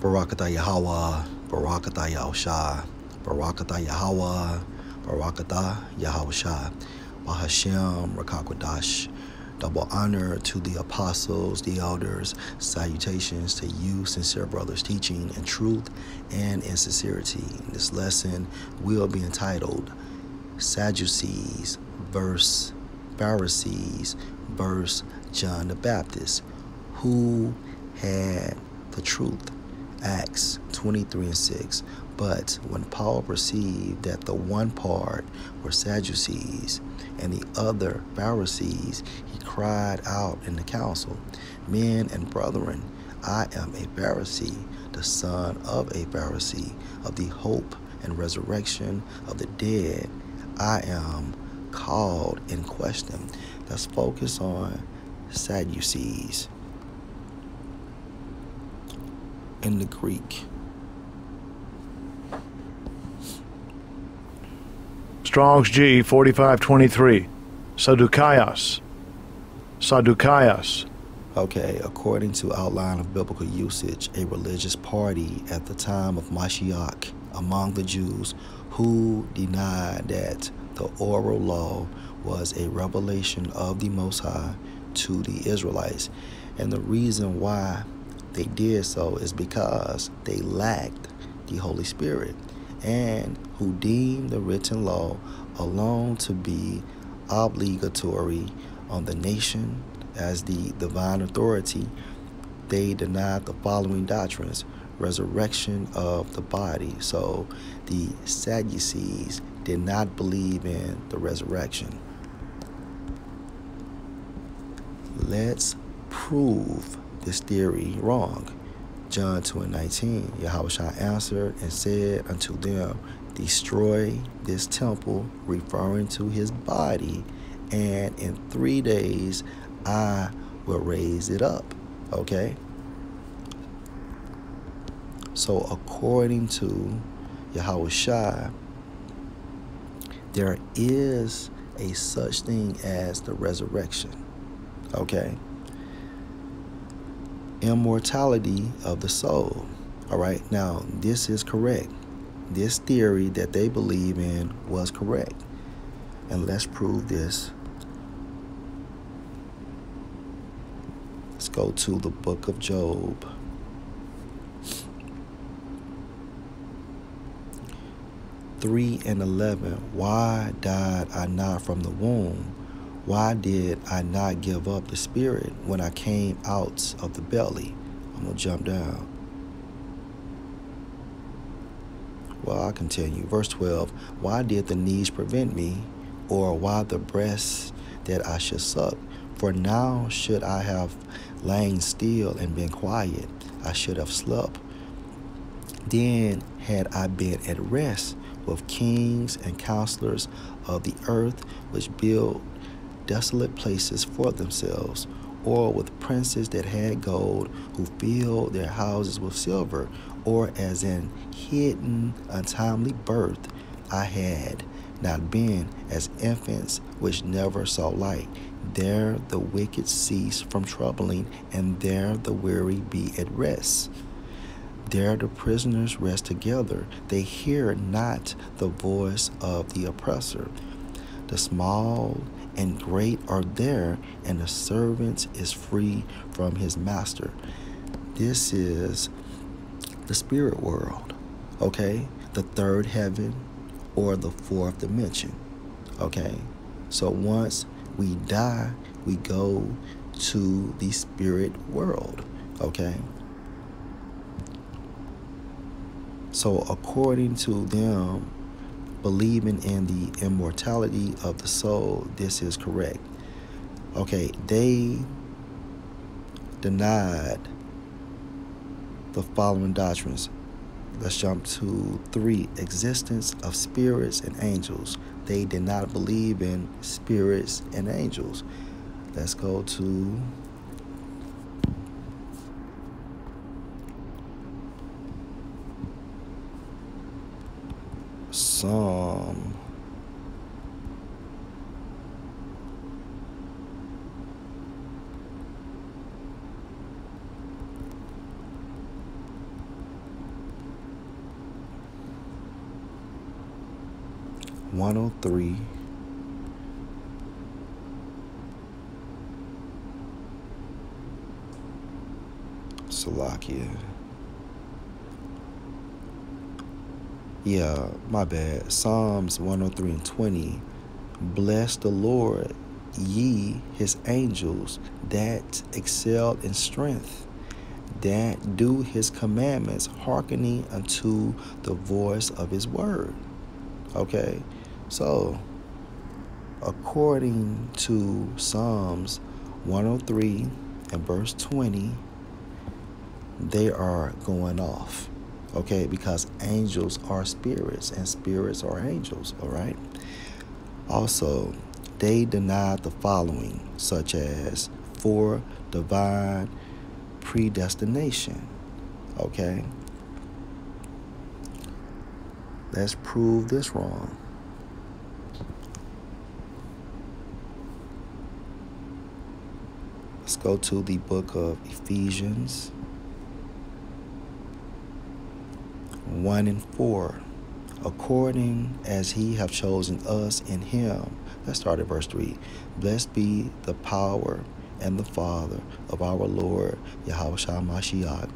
Barakatah Yahweh, Barakatah Yahushua, Barakatah Yahweh, Barakatah Yahushua, Bahashem Rakakwadash. Double honor to the apostles, the elders. Salutations to you, sincere brothers, teaching in truth and in sincerity. This lesson will be entitled Sadducees verse Pharisees verse John the Baptist. Who had the truth? Acts 23 and 6. But when Paul perceived that the one part were Sadducees and the other Pharisees, he cried out in the council, Men and brethren, I am a Pharisee, the son of a Pharisee, of the hope and resurrection of the dead. I am called in question. Let's focus on Sadducees in the Greek. Strong's G 4523. Sadducaios. Sadducaios. Okay, according to outline of biblical usage, a religious party at the time of Mashiach among the Jews who denied that the oral law was a revelation of the Most High to the Israelites. And the reason why they did so is because they lacked the Holy Spirit and who deemed the written law alone to be obligatory on the nation as the divine authority, they denied the following doctrines resurrection of the body. So the Sadducees did not believe in the resurrection. Let's prove this theory wrong. John 2 and 19, Yahweh answered and said unto them, Destroy this temple, referring to his body, and in three days I will raise it up. Okay? So, according to Yahweh there is a such thing as the resurrection. Okay? Immortality of the soul. All right, now this is correct. This theory that they believe in was correct. And let's prove this. Let's go to the book of Job. Three and eleven. Why died I not from the womb? Why did I not give up the spirit when I came out of the belly? I'm going to jump down. Well, I continue. Verse 12 Why did the knees prevent me, or why the breasts that I should suck? For now should I have lain still and been quiet. I should have slept. Then had I been at rest with kings and counselors of the earth, which build desolate places for themselves, or with princes that had gold, who filled their houses with silver, or as in hidden untimely birth, I had not been as infants which never saw light. There the wicked cease from troubling, and there the weary be at rest. There the prisoners rest together. They hear not the voice of the oppressor. The small and great are there, and the servant is free from his master. This is the spirit world, okay? The third heaven or the fourth dimension, okay? So once we die, we go to the spirit world, okay? So according to them, believing in the immortality of the soul, this is correct. Okay, they denied the following doctrines. Let's jump to three existence of spirits and angels. They did not believe in spirits and angels. Let's go to Psalms. One oh three. Salakia. Yeah, my bad. Psalms 103 and 20. Bless the Lord, ye his angels that excel in strength, that do his commandments, hearkening unto the voice of his word. Okay, so according to Psalms 103 and verse 20, they are going off. Okay, because angels are spirits and spirits are angels, all right? Also, they denied the following, such as for divine predestination. Okay? Let's prove this wrong. Let's go to the book of Ephesians 1 and 4. According as he have chosen us in him. Let's start at verse 3. Blessed be the power and the Father of our Lord Yahushua Mashiach,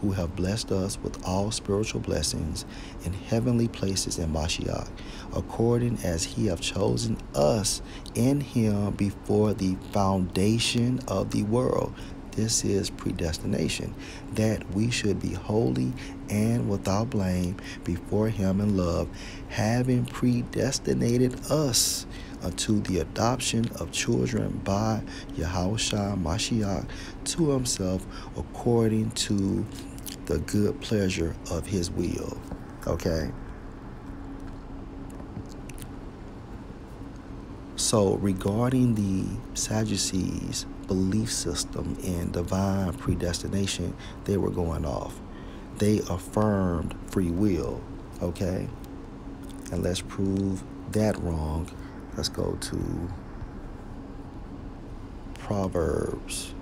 who have blessed us with all spiritual blessings in heavenly places in Mashiach, according as he have chosen us in him before the foundation of the world. This is predestination, that we should be holy and without blame before him in love, having predestinated us unto the adoption of children by Yahushua Mashiach to himself according to the good pleasure of his will. Okay? So, regarding the Sadducees' belief system in divine predestination, they were going off. They affirmed free will. Okay? And let's prove that wrong Let's go to Proverbs.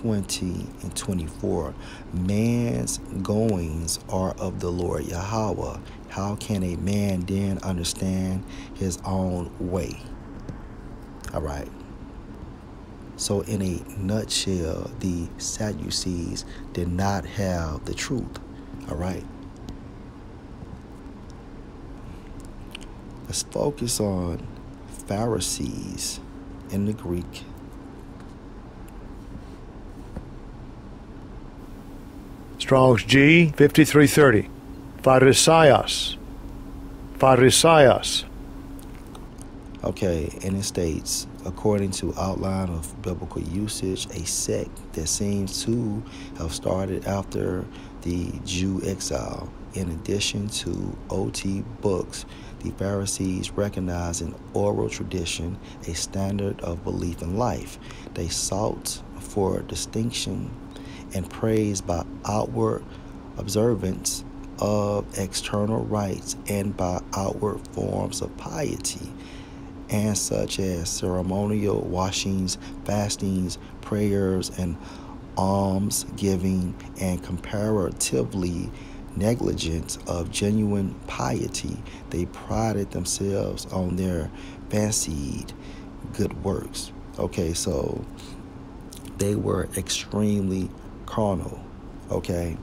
Twenty and twenty-four. Man's goings are of the Lord Yahweh. How can a man then understand his own way? All right. So, in a nutshell, the Sadducees did not have the truth. All right. Let's focus on Pharisees in the Greek. Strong's G 5330. Pharisaios. Pharisaios. Okay, and it states according to outline of biblical usage, a sect that seems to have started after the Jew exile. In addition to OT books, the Pharisees recognized in oral tradition a standard of belief in life. They sought for distinction and praise by outward observance of external rites and by outward forms of piety and such as ceremonial washings, fastings, prayers, and alms giving, and comparatively negligence of genuine piety. They prided themselves on their fancied good works. Okay, so they were extremely carnal. Okay,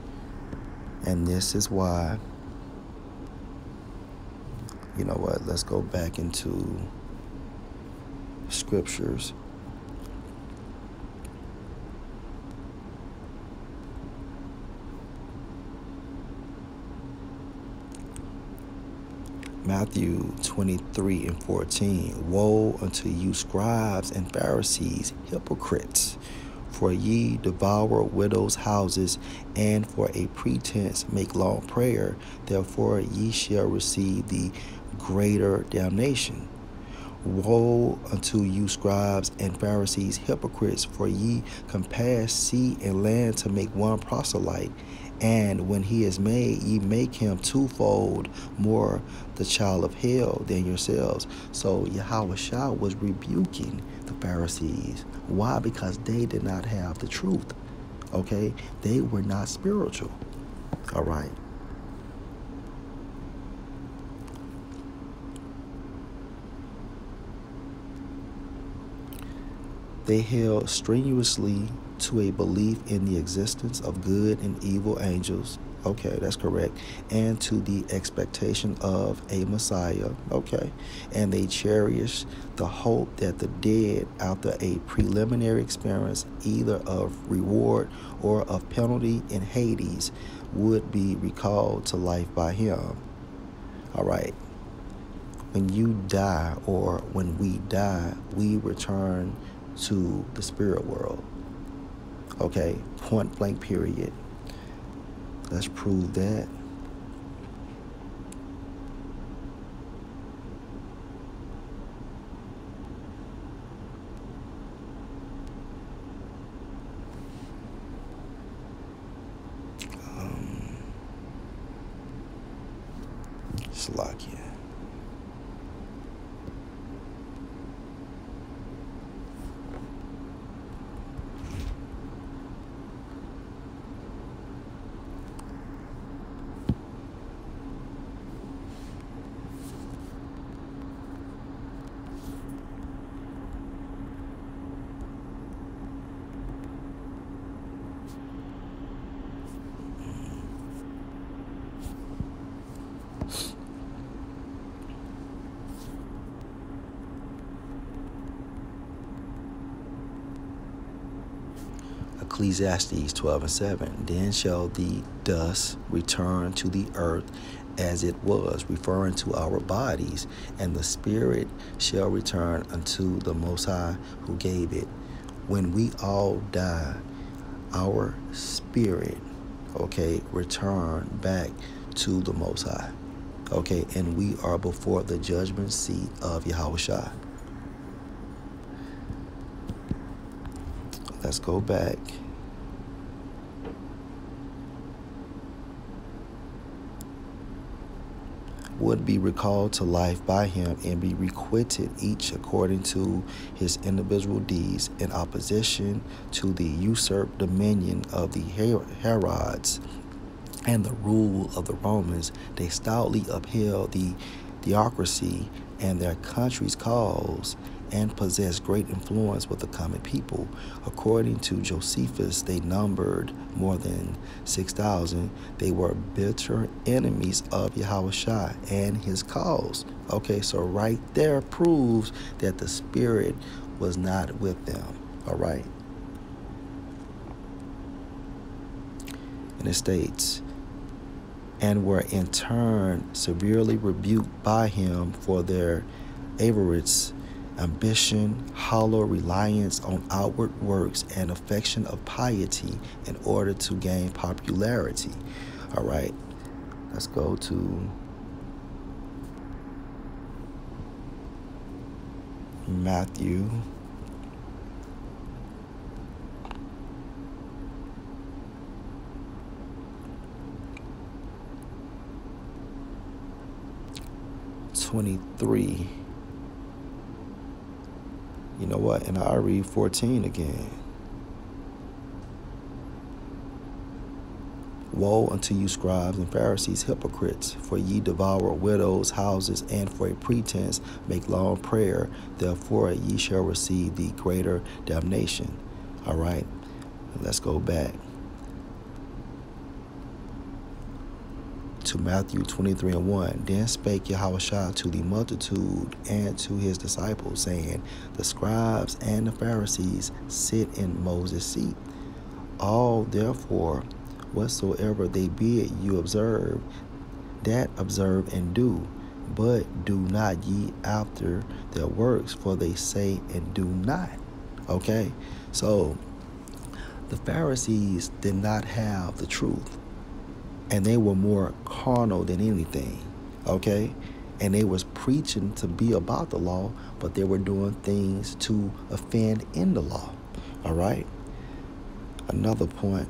and this is why, you know what, let's go back into scriptures. Matthew 23 and 14. Woe unto you, scribes and Pharisees, hypocrites! For ye devour widows' houses, and for a pretense make long prayer. Therefore ye shall receive the greater damnation. Woe unto you, scribes and Pharisees, hypocrites, for ye compass sea and land to make one proselyte. And when he is made, ye make him twofold more the child of hell than yourselves. So Yahushua was rebuking the Pharisees. Why? Because they did not have the truth. Okay? They were not spiritual. All right. They held strenuously to a belief in the existence of good and evil angels. Okay, that's correct. And to the expectation of a Messiah. Okay. And they cherish the hope that the dead, after a preliminary experience either of reward or of penalty in Hades, would be recalled to life by him. All right. When you die, or when we die, we return to the spirit world. Okay, point blank, period. Let's prove that. Ecclesiastes 12 and 7. Then shall the dust return to the earth as it was, referring to our bodies, and the spirit shall return unto the Most High who gave it. When we all die, our spirit, okay, return back to the Most High. Okay, and we are before the judgment seat of Yahushua. Let's go back. Would be recalled to life by him and be requited each according to his individual deeds in opposition to the usurped dominion of the Herods and the rule of the Romans. They stoutly upheld the theocracy and their country's cause and possessed great influence with the common people. According to Josephus, they numbered more than 6,000. They were bitter enemies of Yahushua and his cause. Okay, so right there proves that the Spirit was not with them. All right. And it states, and were in turn severely rebuked by him for their avarice ambition, hollow reliance on outward works, and affection of piety in order to gain popularity. All right, let's go to Matthew. Twenty-three. You know what? And I'll read 14 again. Woe unto you, scribes and Pharisees, hypocrites, for ye devour widows' houses, and for a pretense make long prayer. Therefore ye shall receive the greater damnation. All right, let's go back. To Matthew 23 and 1. Then spake Yahushua to the multitude and to his disciples, saying, The scribes and the Pharisees sit in Moses' seat. All therefore, whatsoever they bid you observe, that observe and do. But do not ye after their works, for they say and do not. Okay? So, the Pharisees did not have the truth and they were more carnal than anything okay? And they was preaching to be about the law but they were doing things to offend in the law all right? Another point.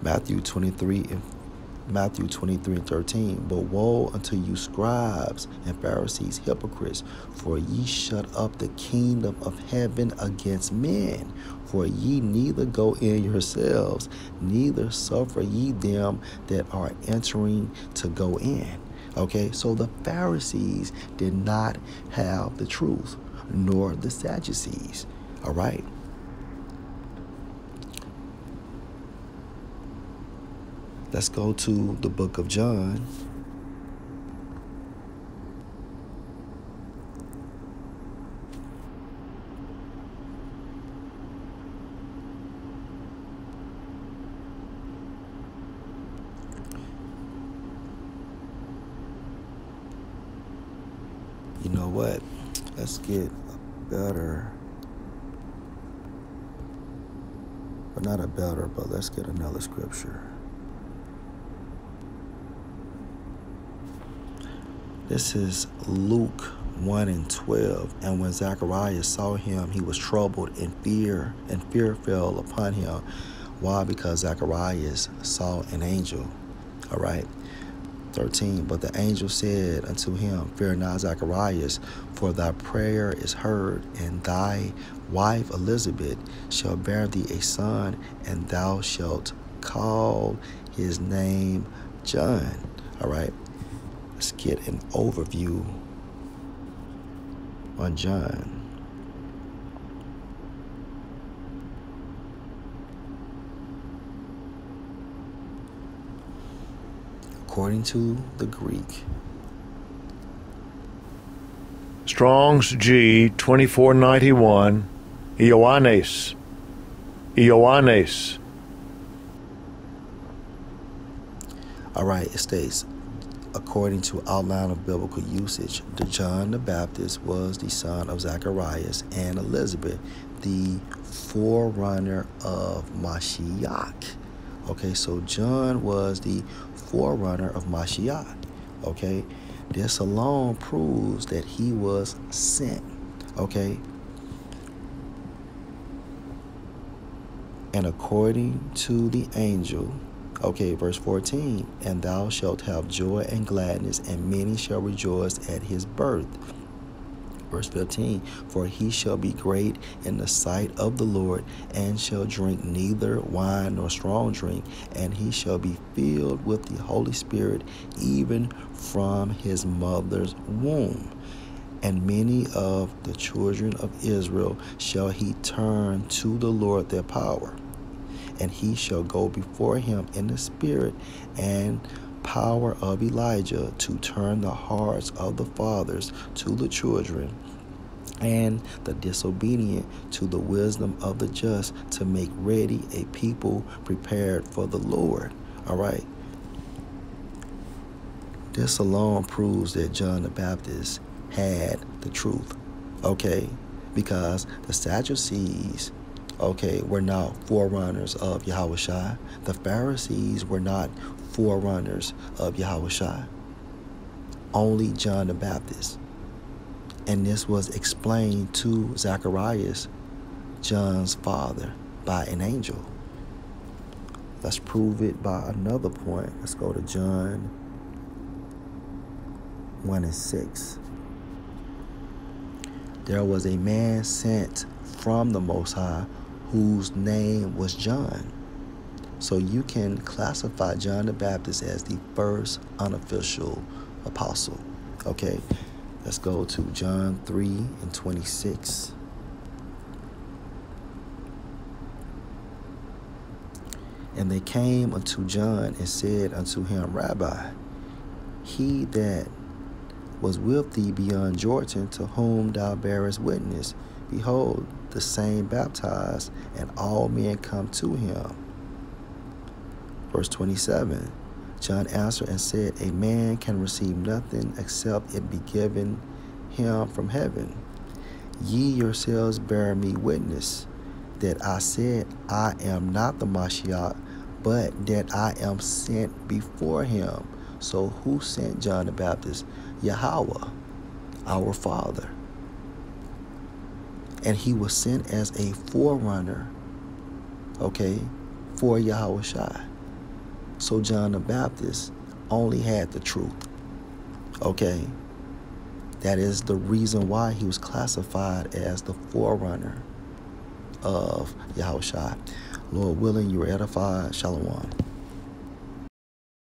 Matthew 23 and Matthew 23 and 13. But woe unto you, scribes and Pharisees, hypocrites, for ye shut up the kingdom of heaven against men. For ye neither go in yourselves, neither suffer ye them that are entering to go in. Okay, so the Pharisees did not have the truth, nor the Sadducees. All right. Let's go to the book of John. You know what? Let's get a better, but not a better, but let's get another scripture. This is Luke 1 and 12. And when Zacharias saw him, he was troubled, and fear and fear fell upon him. Why? Because Zacharias saw an angel. All right. 13. But the angel said unto him, Fear not, Zacharias, for thy prayer is heard, and thy wife Elizabeth shall bear thee a son, and thou shalt call his name John. All right. Let's get an overview on John. According to the Greek, Strong's G 2491, Ioannes. Ioannes. all right, it states, according to outline of biblical usage, John the Baptist was the son of Zacharias and Elizabeth, the forerunner of Mashiach. Okay, so John was the forerunner of Mashiach. Okay, this alone proves that he was sent. Okay, and according to the angel, Okay, verse 14, and thou shalt have joy and gladness, and many shall rejoice at his birth. Verse 15, for he shall be great in the sight of the Lord, and shall drink neither wine nor strong drink, and he shall be filled with the Holy Spirit, even from his mother's womb. And many of the children of Israel shall he turn to the Lord their power and he shall go before him in the spirit and power of Elijah to turn the hearts of the fathers to the children and the disobedient to the wisdom of the just to make ready a people prepared for the Lord. All right. This alone proves that John the Baptist had the truth. Okay. Because the Sadducees okay, were not forerunners of Yahushua. The Pharisees were not forerunners of Yahushua. Only John the Baptist. And this was explained to Zacharias, John's father, by an angel. Let's prove it by another point. Let's go to John 1 and 6. There was a man sent from the Most High whose name was John. So you can classify John the Baptist as the first unofficial apostle. Okay, let's go to John 3 and 26. And they came unto John and said unto him, Rabbi, he that was with thee beyond Jordan, to whom thou bearest witness, behold, the same baptized, and all men come to him. Verse 27 John answered and said, A man can receive nothing except it be given him from heaven. Ye yourselves bear me witness that I said, I am not the Mashiach, but that I am sent before him. So who sent John the Baptist? Yahweh, our Father and he was sent as a forerunner, okay, for Yahweh. So John the Baptist only had the truth. Okay? That is the reason why he was classified as the forerunner of Yahushua. Lord willing, you are edified. Shalom.